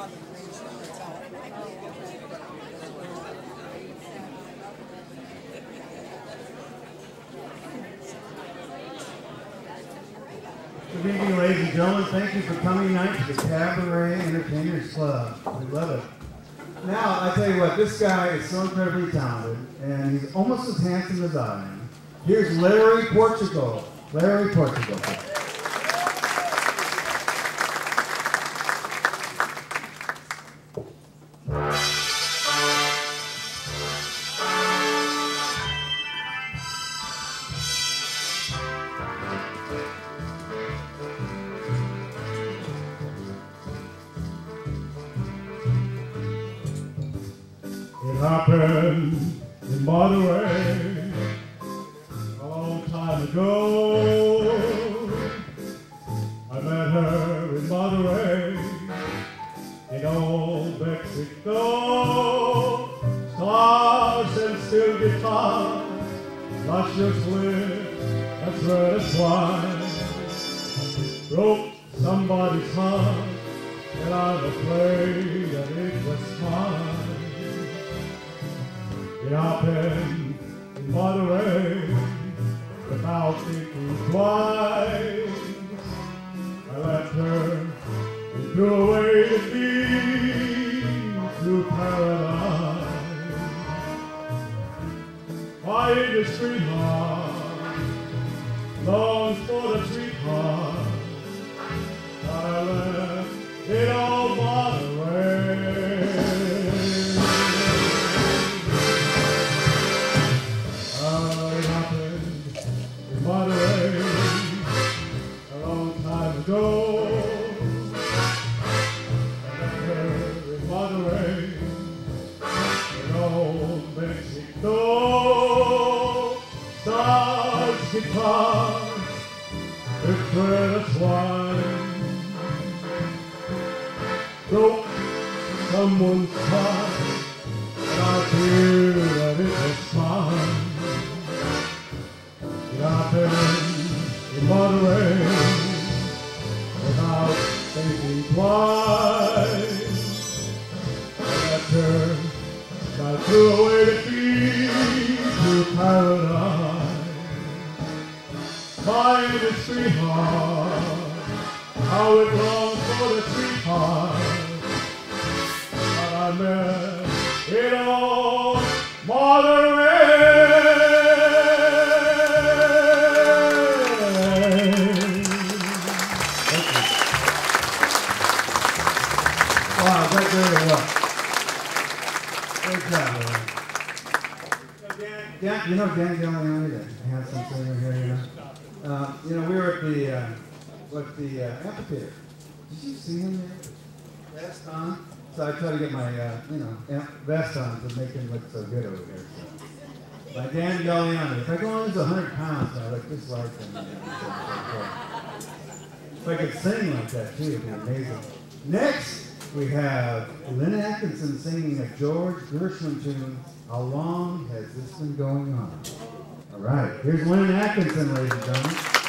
Good evening, ladies and gentlemen. Thank you for coming tonight to the Cabaret Entertainers Club. We love it. Now, I tell you what, this guy is so incredibly talented, and he's almost as handsome as I am. Here's Larry Portugal. Larry Portugal. Happened in Monterey without thinking twice. Guitars, wine. Broke someone's heart, I fear that it was mine. Happened in Monterey without thinking twice. My industry heart, how it longs for the sweetheart that I met in old Monterey. Wow, that very well. Great job, Larry. Dan, you know Dan Galliani, the handsome singer here, you know? Uh, you know, we were at the, uh, what, the uh, amphitheater. Did you see him there? Vest on. So I try to get my, uh, you know, amp- vest on to make him look so good over here. So. By Dan Galliani. If I go on as 100 pounds, I look just like him. If I could sing like that too, it'd be amazing. Next, we have Linn Atkinson singing a George Gershwin tune, How Long Has This Been Going On? Right, here's Linn Atkinson, ladies and gentlemen.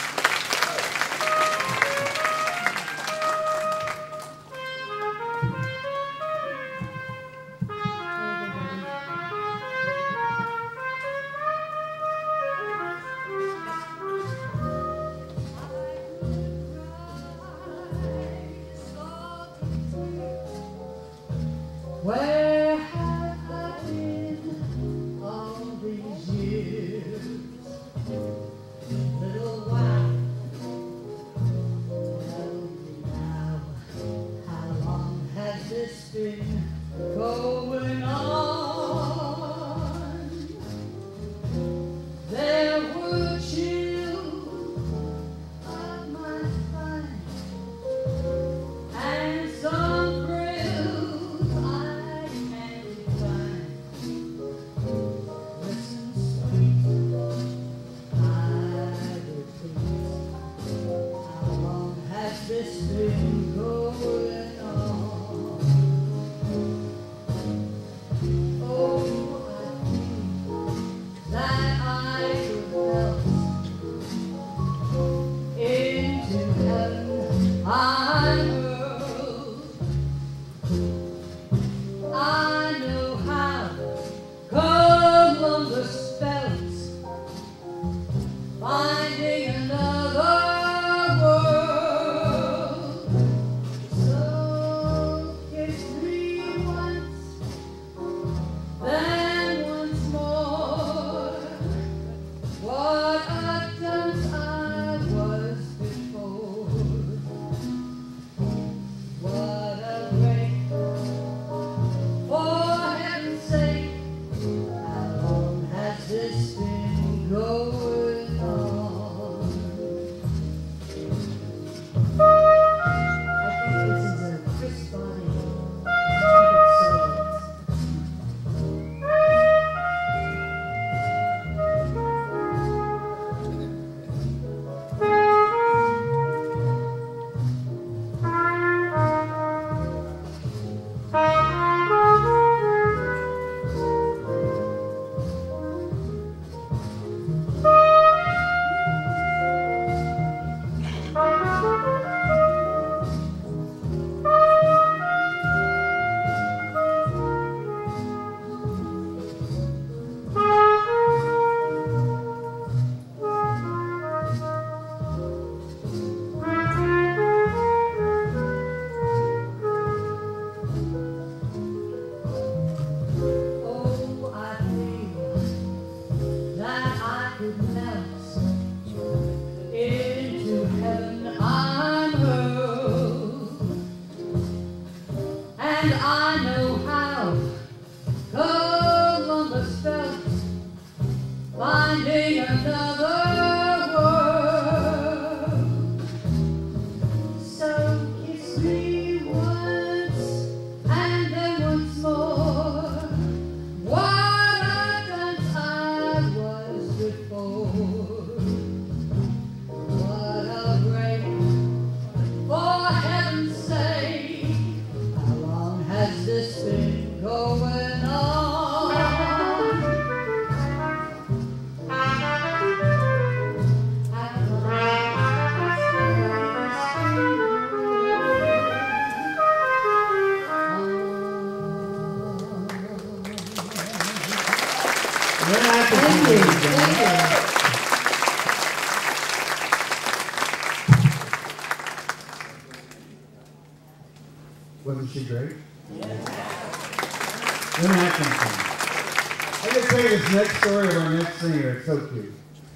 this thing goes. Wasn't she great? Yeah. Then Atkinson. I gotta tell you this next story of our next singer. It's so cute.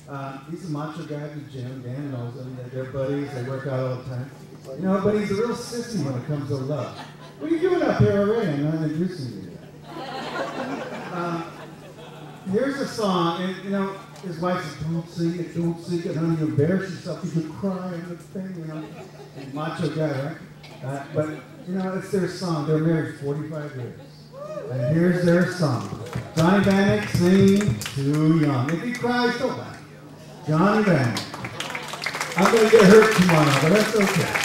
Uh, he's a macho guy at the gym. Dan knows him. They're buddies. They work out all the time. You know, but he's a real sissy when it comes to love. What are you doing up here already? I'm not introducing you. Um, here's a song, and you know, his wife says, "Don't sing it, don't sing it, honey. You embarrass yourself. You could cry and the thing, you know." And macho guy, right? Uh, but you know, it's their song. They're married 45 years, and here's their song. Johnny Vanek singing "Too Young." If he cries, don't laugh. Johnny Vanek. I'm gonna get hurt tomorrow, but that's okay.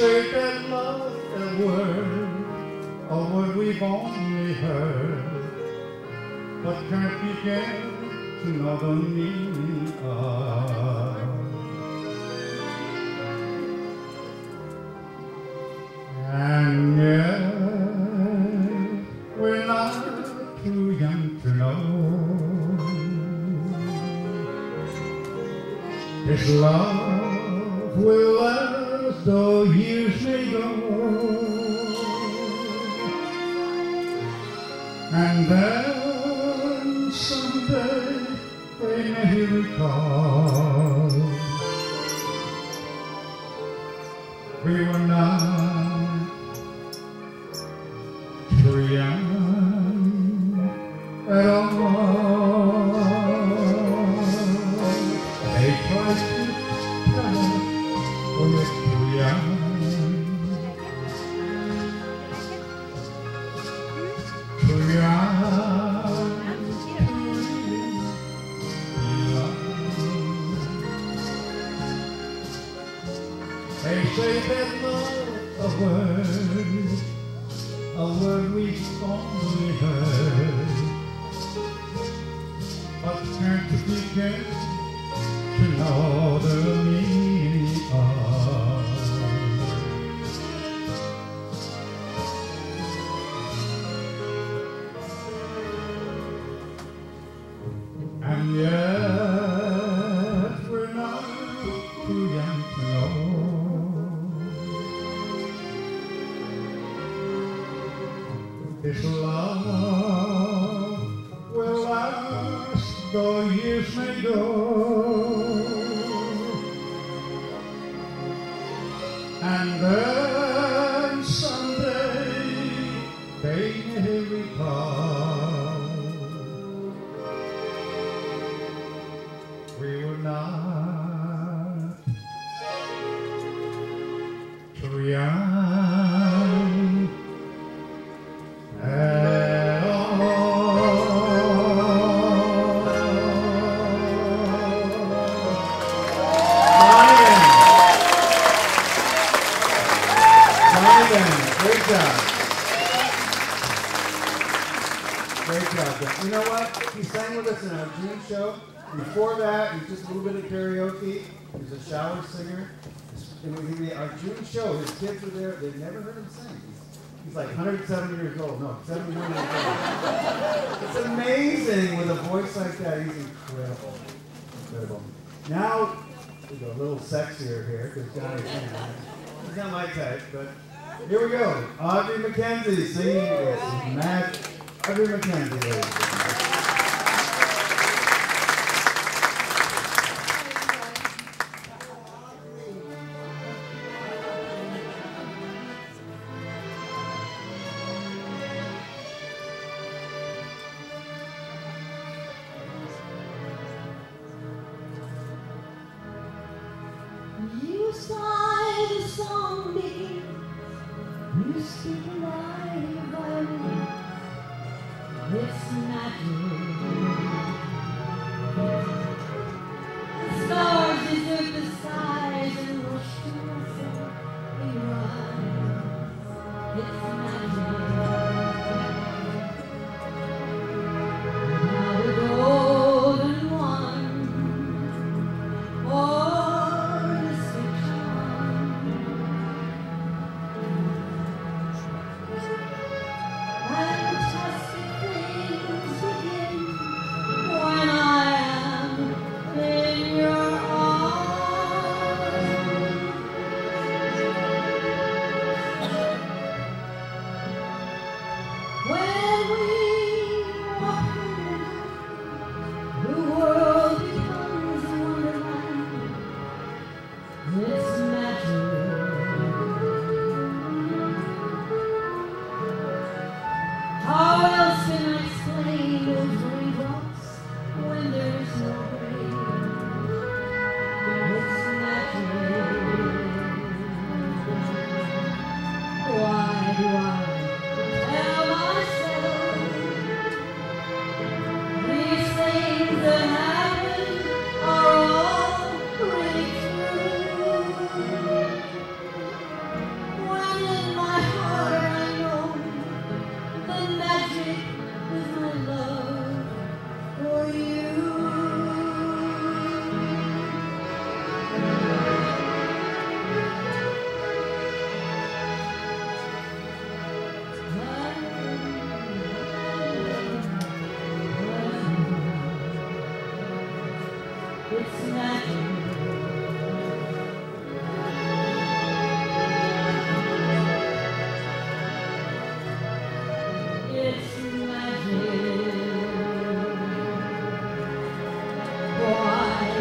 A certain love, a word, a word we've only heard, but can't begin to know the meaning of. We were not begin He's, like 107 years old. No, 71 years old. It's amazing with a voice like that. He's incredible. Incredible. Now, we go a little sexier here because Johnny's in He's not my type, but here we go. Audry McKenzie singing this. Matt Audry McKenzie, ladies Violin. It's magic.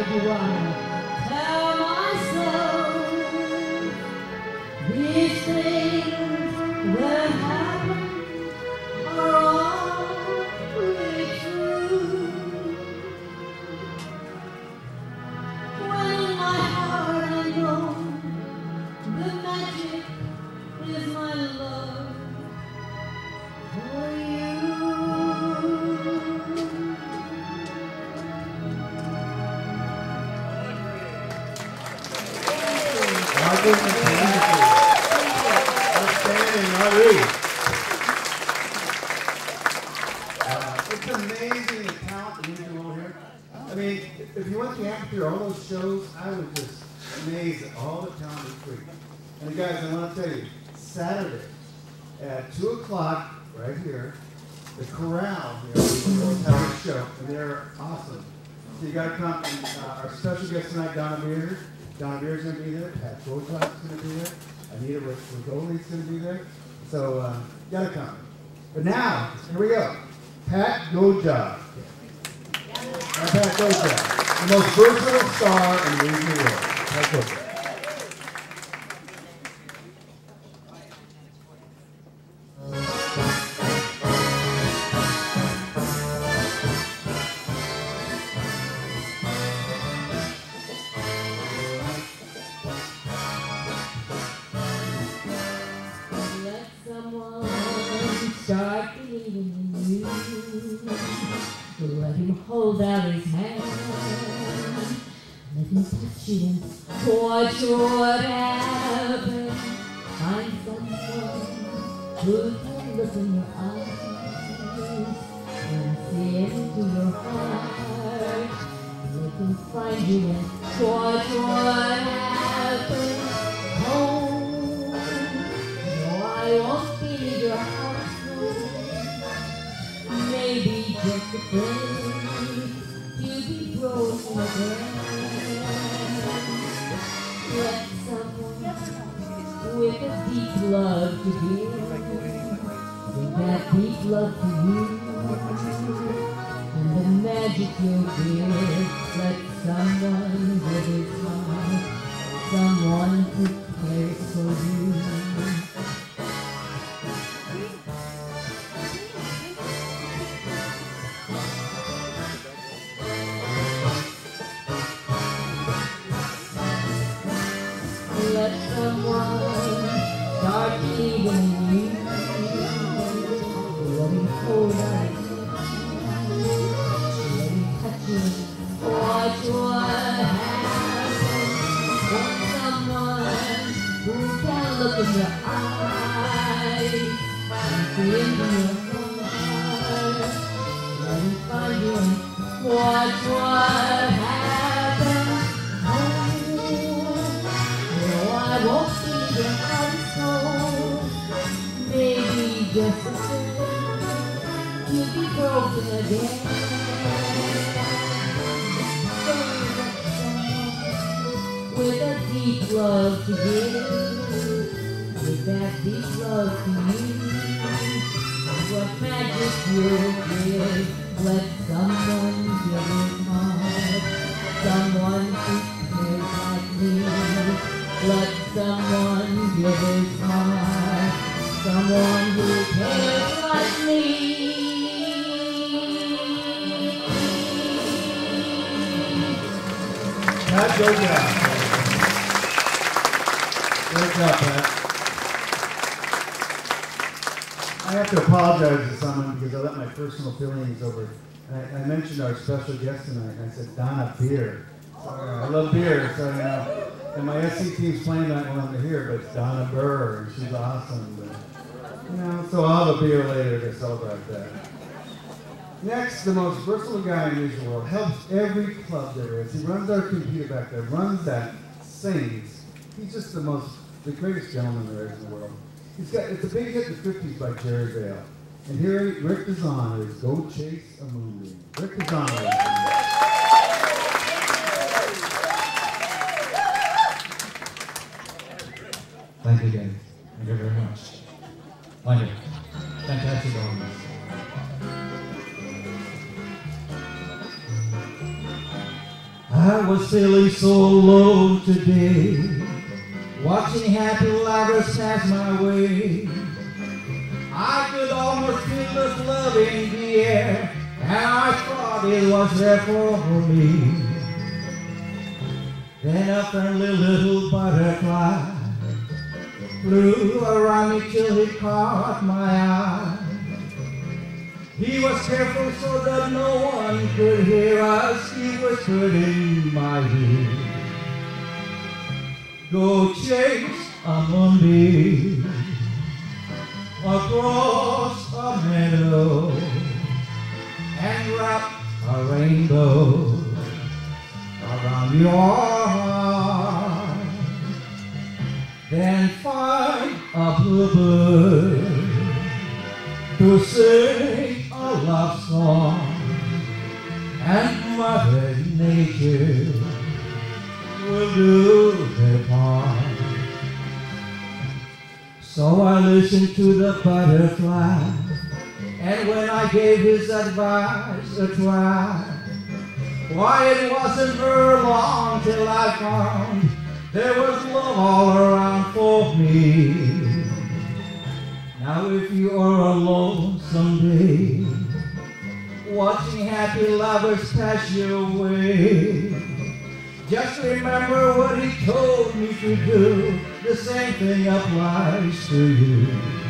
Why It's amazing the talent that you do over here. I mean, if you went to the amphitheater, all those shows, I was just amazed at all the talent that's free. And guys, I want to tell you, Saturday at two o'clock, right here, the Corral here will have a show, and they're awesome. So you gotta come, and, uh, our special guest tonight, Donna Beers. Donna Beers gonna be there, Pat Goldblatt's gonna be there, Anita Rigoli's gonna be there. So, uh, you gotta come. But now, here we go. Pat Goja. Pat Goja, the most versatile star in the world. Pat Gojob. With a deep love to give. With that deep love to you look in your eyes and feel into your love to give, with that deep love to you, what magic you'll give. Let someone give apologize to someone because I let my personal feelings over. I, I mentioned our special guest tonight, and I said Donna Beer. So, I love beer, so you know. And my SC team's playing that one over here, but Donna Burr, and she's awesome. But, you know, so I'll have a beer later to celebrate that. Next, the most versatile guy in the world helps every club there is. He runs our computer back there, runs that, sings. He's just the most, the greatest gentleman there is in the world. He's got, it's a big hit in the 50s by Jerry Vale. And here, Ric is Go Chase a Moonbeam. Ric ladies. Thank you, guys. Thank you very much. Thank you. Fantastic audience. I was feeling so low today, watching happy lovers pass my way. I could almost feel the love in the air, and I thought it was there for me. Then a friendly little butterfly flew around me till he caught my eye. He was careful so that no one could hear us. He whispered in my ear, Go chase a across to the butterfly, and when I gave his advice a try, why it wasn't very long till I found there was love all around for me. Now if you are alone someday, watching happy lovers pass your way, just remember what he told me to do. The same thing applies to you.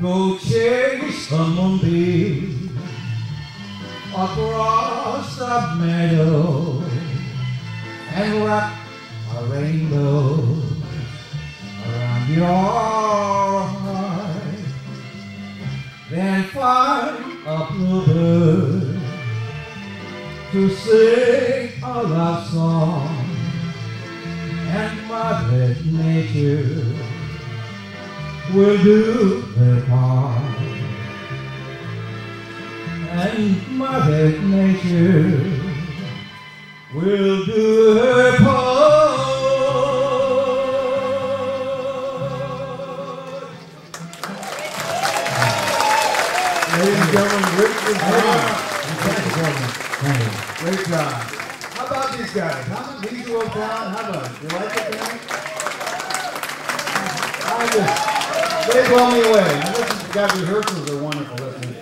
Go chase a moonbeam across a meadow and wrap a rainbow around your heart. Then find a bluebird to sing a love song, and Mother Nature will do her part. And Mother Nature will do her part. Ladies and gentlemen, Richard. Thank you. Great job. How about these guys? How about these little town? How about it? You like it, man? They blow me away. I listen to the guy rehearsals are wonderful. Listening.